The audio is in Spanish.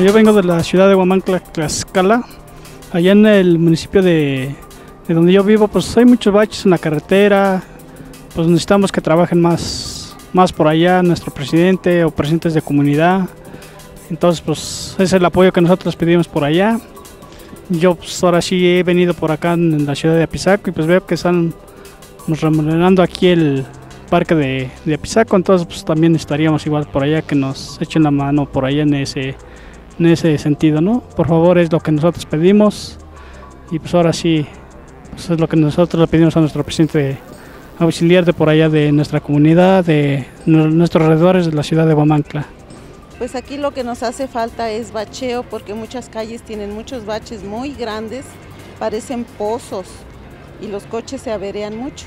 yo vengo de la ciudad de Huamantla, Tlaxcala. Allá en el municipio de, de donde yo vivo, pues hay muchos baches en la carretera. Pues necesitamos que trabajen más, más por allá nuestro presidente o presidentes de comunidad. Entonces, pues ese es el apoyo que nosotros pedimos por allá. Yo pues ahora sí he venido por acá en la ciudad de Apizaco y pues veo que están pues, remodelando aquí el parque de, de Apizaco, entonces pues también estaríamos igual por allá que nos echen la mano por allá en ese, en ese sentido, ¿no? Por favor es lo que nosotros pedimos y pues ahora sí, pues es lo que nosotros le pedimos a nuestro presidente auxiliar de por allá de nuestra comunidad, de nu- nuestros alrededores de la ciudad de Huamantla. Pues aquí lo que nos hace falta es bacheo porque muchas calles tienen muchos baches muy grandes, parecen pozos y los coches se averean mucho.